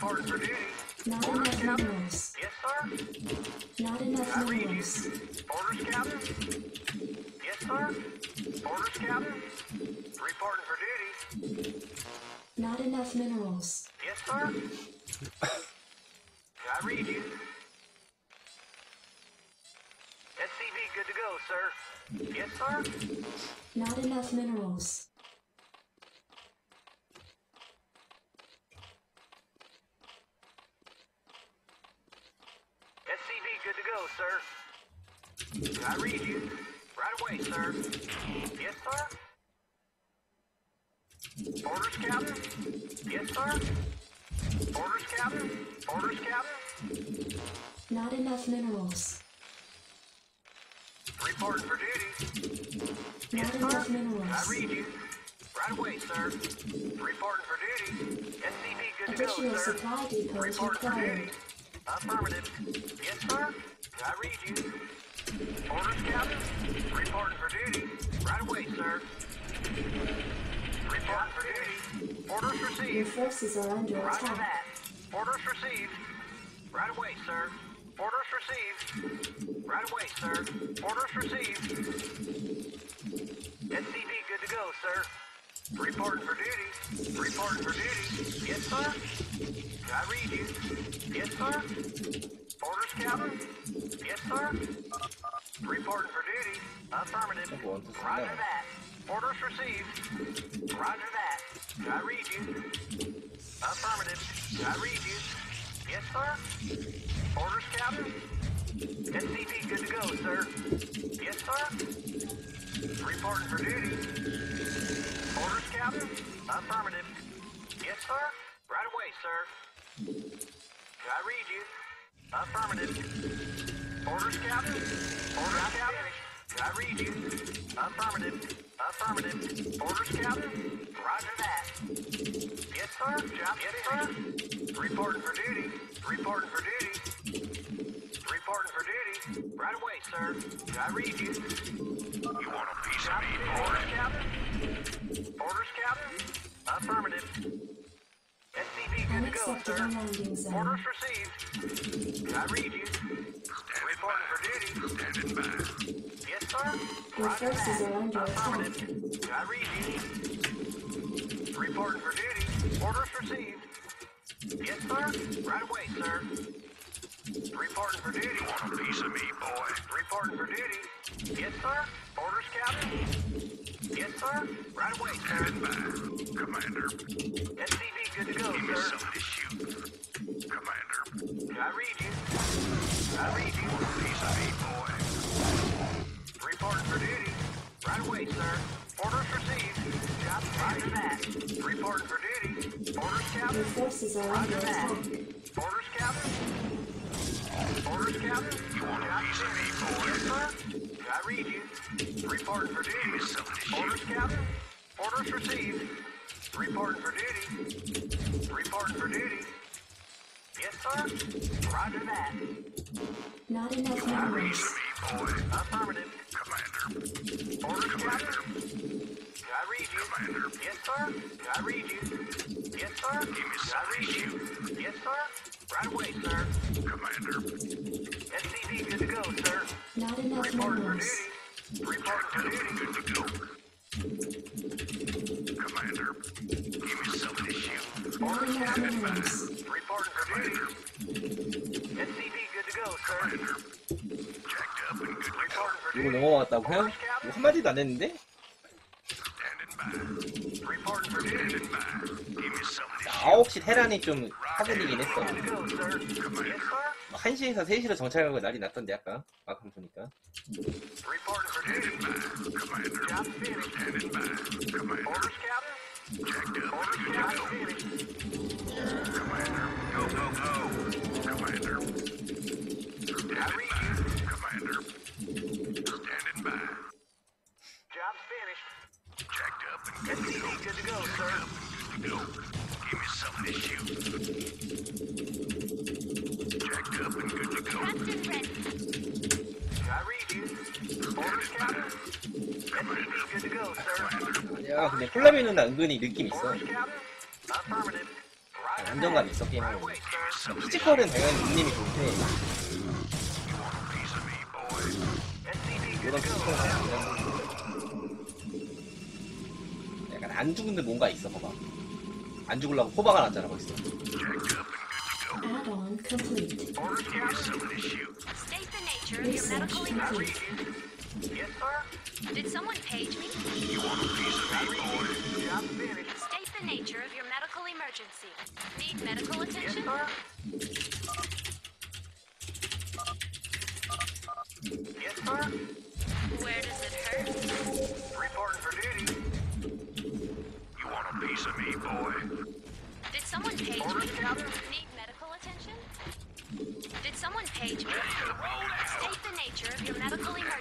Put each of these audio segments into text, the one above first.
Not Orders, enough Captain. minerals. Yes, sir. Not enough I minerals. Orders, Captain. Yes, sir. Orders, Captain. Reporting for duty. Not enough minerals. Yes, sir. I read you. SCV good to go, sir. Yes, sir. Not enough minerals. SCV good to go, sir. I read you. Right away, sir. Yes, sir. Orders, Captain. Yes, sir. Orders, Captain. Orders, Captain. Not enough minerals. Reporting for duty. Yes, Not sir. enough I read you. Right away, sir. Reporting for duty. SCV good to go, Additional sir. supply depots Reporting for required. duty. Affirmative. Yes, sir. I read you. Orders, Captain. Reporting for duty. Right away, sir. Reporting for duty. Orders Your received. forces are under Roger attack. that. Orders received. Right away, sir. Orders received. Right away, sir. Orders received. SCV good to go, sir. Reporting for duty. Reporting for duty. Yes, sir. I read you. Yes, sir. Orders, Captain? Yes, sir. Reporting for duty. Affirmative. Roger that. Orders received. Roger that. I read you. Affirmative. I read you. Yes, sir. Orders, Captain? SCV, good to go, sir. Yes, sir. Reporting for duty. Orders, Captain? Affirmative. Yes, sir. Right away, sir. I read you. Affirmative. Orders, Captain. Orders, Captain. I read you. Affirmative. Affirmative. Orders, Captain. Roger that. Yes, sir. Job yes, sir. Reporting for duty. Reporting for duty. Reporting for duty. Right away, sir. I read you. You want a piece of me, Orders, Captain. Orders, Captain. Affirmative. SCV good to go, sir. landing zone. Orders received. I read you. Reporting for duty. Standing by. Yes, sir. Your Roger forces that. are under Affirmative. I read you. Reporting for duty. Orders received. Yes, sir. Right away, sir. Reporting for duty. Want a piece of me, boy? Reporting for duty. Yes, sir. Orders, Captain. Yes, sir. Right away, sir. Standing by. Commander. SCV good to go, sir. Give something to shoot. Commander. I read you. I read you. Want a piece of me, boy? Reporting for duty. Right away, sir. Orders received. Job roger that. Reporting for duty. Orders, Your Captain. forces are Roger under that. attack. Orders, Captain. Orders, Captain. You want a piece of me, boy? Yes, sir. I read you. Reporting for duty. Orders, Captain. Orders received. Reporting for duty. Reporting for duty. Yes, sir. Roger that. Not enough boy. Affirmative. Commander. Orders, Captain. I read you. Commander. Yes, sir. I read you. Yes, sir. I read you. Yes, sir. Right away, sir. Commander. SCV good to go, sir. Not enough Reporting for minerals. duty. Reporting for duty. 이거 넘어왔다고요? 뭐 한마디도 안 했는데? 아, 혹시 테란이 좀 화근이긴 했어. Good to go, sir. Yes, sir. 1시에서 3시로 정찰하고 난리 났던데 아까. 막상 보니까 하면은 은근히 느낌 있어. 안정감 있어 게임하는 피지컬은 당연히 닉님이 좋대 이런 피지컬 약간 안 죽은데 뭔가 있어 봐봐. 안 죽으려고 호박을 안 자라고 있어. Yes, sir. Did someone page me? You want a piece of me, boy? Job finished. State the nature of your medical emergency. Need medical attention? Yes, sir. Yes, sir. Where does it hurt? Reporting for duty. You want a piece of me, boy? Did someone page Orders, me? Captain. Need medical attention? Did someone page me? State the nature of your medical emergency.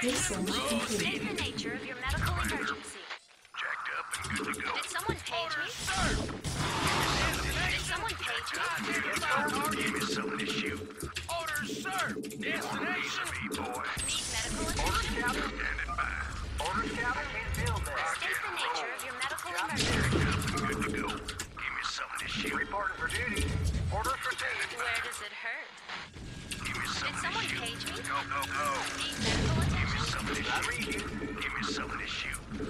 Did someone page me? Something to shoot. Where does it hurt? Reporting for duty. You want a piece Where of me, does it boy? hurt? Right away. Research complete. State the nature of your medical emergency. Jacked up and good to go. Did someone page me? Did someone page me? Give me something to shoot. Orders, sir! Destination! Me, boy. Need medical attention? Standing by. Orders, field there. State the nature of your medical emergency. Good. Give me duty. Orders received. Where does it hurt? Give me Did something to someone shoot. me? Go, go, go. Need medical attention? Something to I shoot. read you. Give me to shoot. Jacked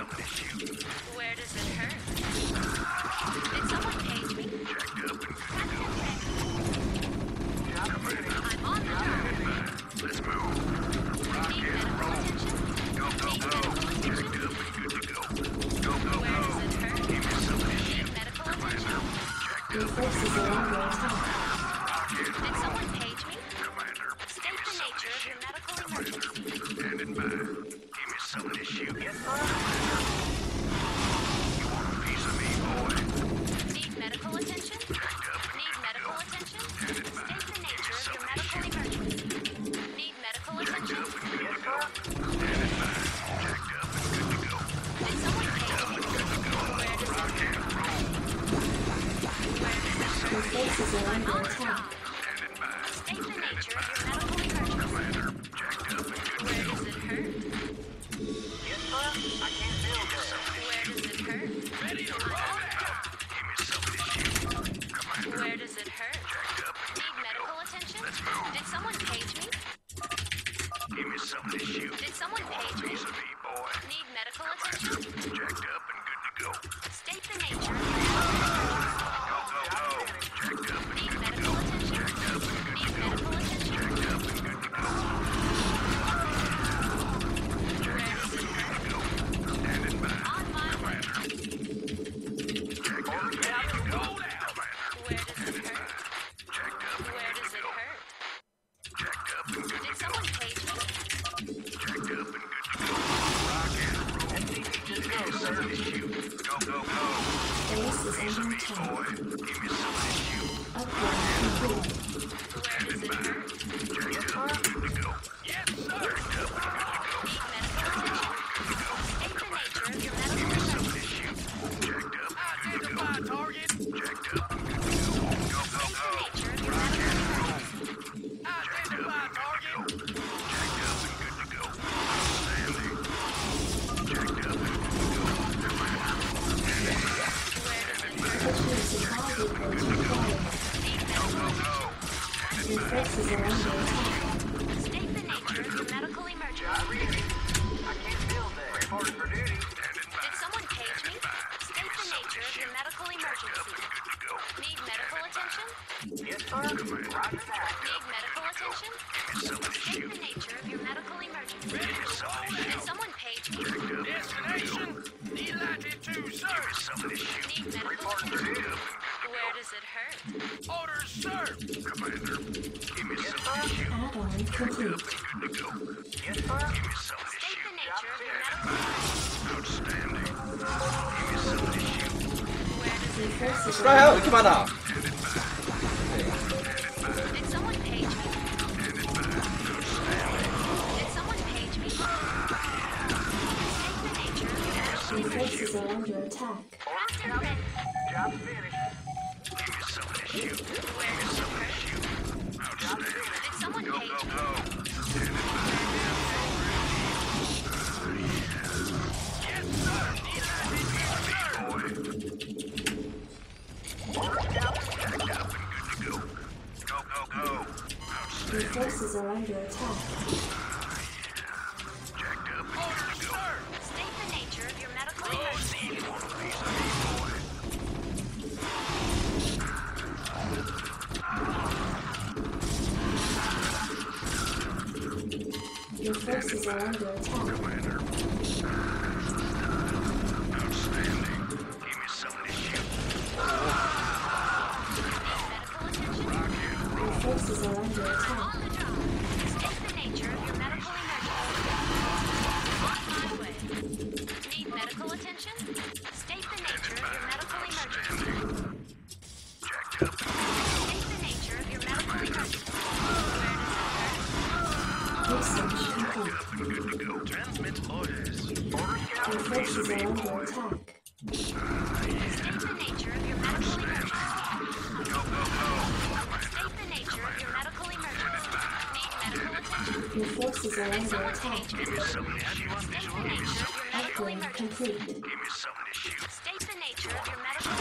Commander, give me yes, some. on complete. Good to go. Yes, sir. Give me some. Outstanding. Give me some. Where does first out, Commander. Are under attack. Order Job finished. Where does it hurt? Job finished. Did someone page me? Orders, Captain. Your forces are under attack. Medical Your forces are under attack. Upgrade complete. State the nature of your medical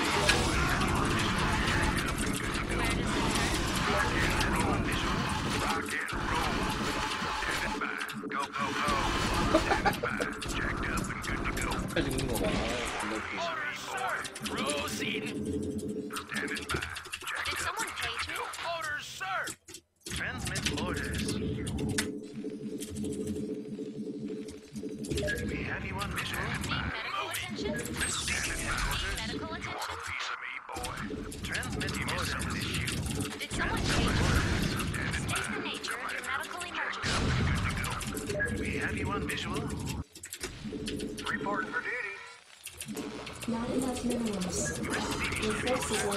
Go, go, and good to go. Orders, Did someone page me? Orders, sir. Transmit orders.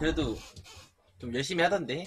그래도 좀 열심히 하던데